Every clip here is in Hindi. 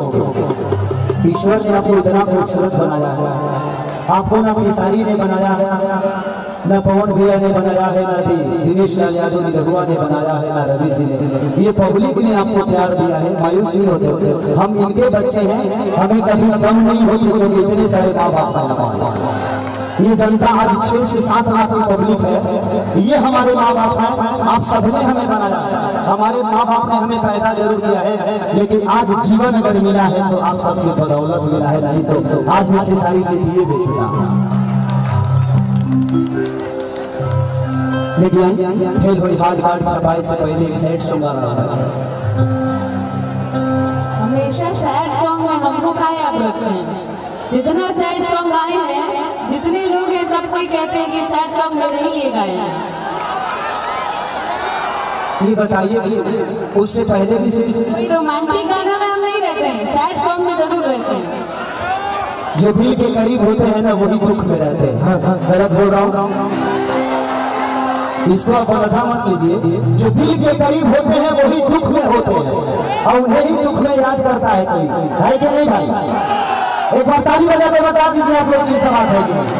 ईश्वर ने आपको इतना खूबसूरत बनाया है आपको ना खेसारी ने बनाया है न पवन भैया ने बनाया है ना दिनेश लाल यादव निगहुआ ने बनाया है ना रवि सिंह ने ये पब्लिक ने आपको प्यार दिया है मायूस नहीं होते हम इनके बच्चे हैं हमें कभी कम नहीं होती क्योंकि इतने सारे माँ बाप ये जनता आज छह से सात लाख की पब्लिक है ये हमारे माँ बाप हैं आप सबने हमें बनाया है। हमारे माँ बाप ने हमें पैदा ज़रूर किया है, लेकिन आज जीवन अगर मिला है तो आप सबसे बदौलत मिला है, नहीं तो आज मैं खेसारी के दिए बेचता लेकिन फेल हुई हाथ कार्ड छपाई से पहले एक सेट सॉन्ग आ रहा है हमेशा सैड सॉन्ग में हमको का याद रखते हैं जितना सैड सॉन्ग आए हैं, जितने लोग हैं, सब कोई कहते हैं कि सैड सॉन्ग मेरे ही लिए गाए हैं। ये बताइए कि उससे पहले भी से कोई रोमांटिक गाना में हम नहीं रहते हैं सैड सॉन्ग में ज़रूर रहते हैं। जो दिल के करीब होते हैं ना वही दुख में रहते हैं। हाँ, हाँ, गलत बोल रहा हूँ। इसको आप गलता मत लीजिए। जो दिल के करीब होते हैं वही दुख में होते हैं। और उन्हें ही दुख में याद करता है कोई। है कि नहीं भाई? एक बार ताली बजा के बता दीजिए आप लोग की सवाल है कि नहीं।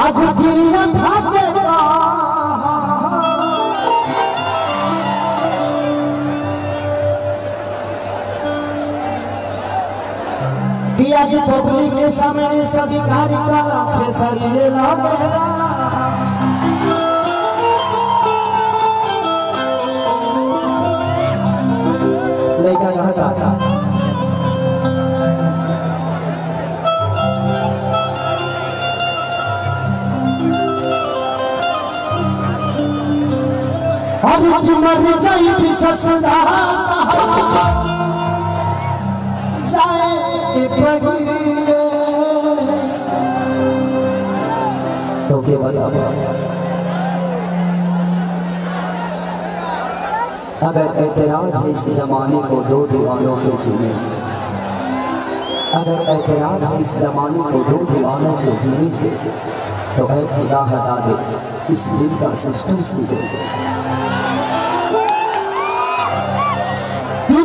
आज चिड़िया खाते कि आज पब्लिक के सामने सभी कार्य का खेसरिए लगेला अगर ऐतराज है इस जमाने को दो दीवानों के जीने से अगर ऐतराज है इस जमाने को दो दीवानों के जीने से तो ऐ खुदा हटा दे, इस दिल का सिस्टम सीधे से।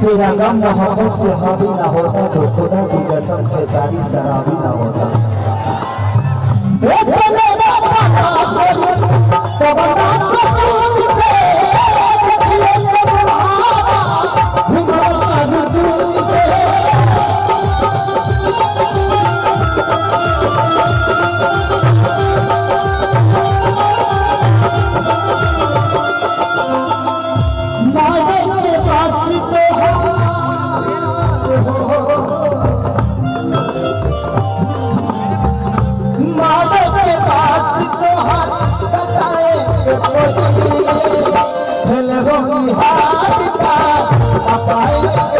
तेरा गम मोहब्बत के हावी ना होता तो खुदा की कसम से सारी शराबी ना होता। छपाए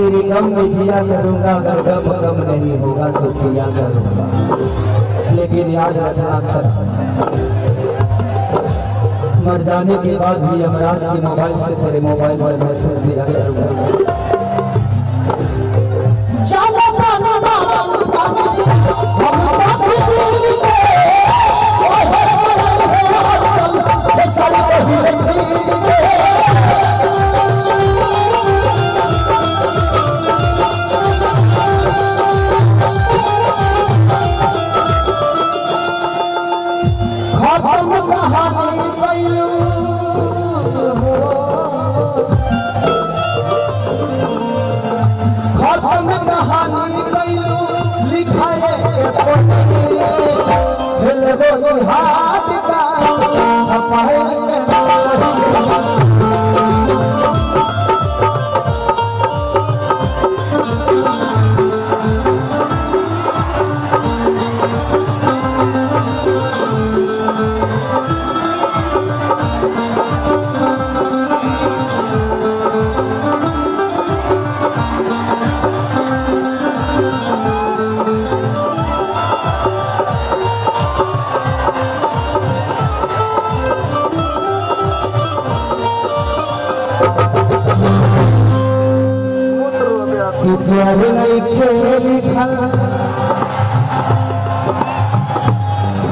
तेरे गम में जिया करूँगा अगर गम गम नहीं होगा तो किया करूँगा। लेकिन याद रखना अच्छा मर जाने के बाद भी यमराज के मोबाइल से, तेरे मोबाइल पर मैसेज दिया करूँगा।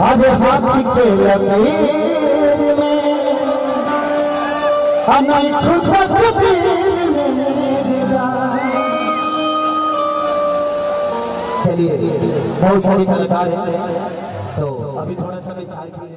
आज हाथ के लकीर में। हमें खुद में चलिए, बहुत सारे कलाकार हैं तो अभी थोड़ा लेते हैं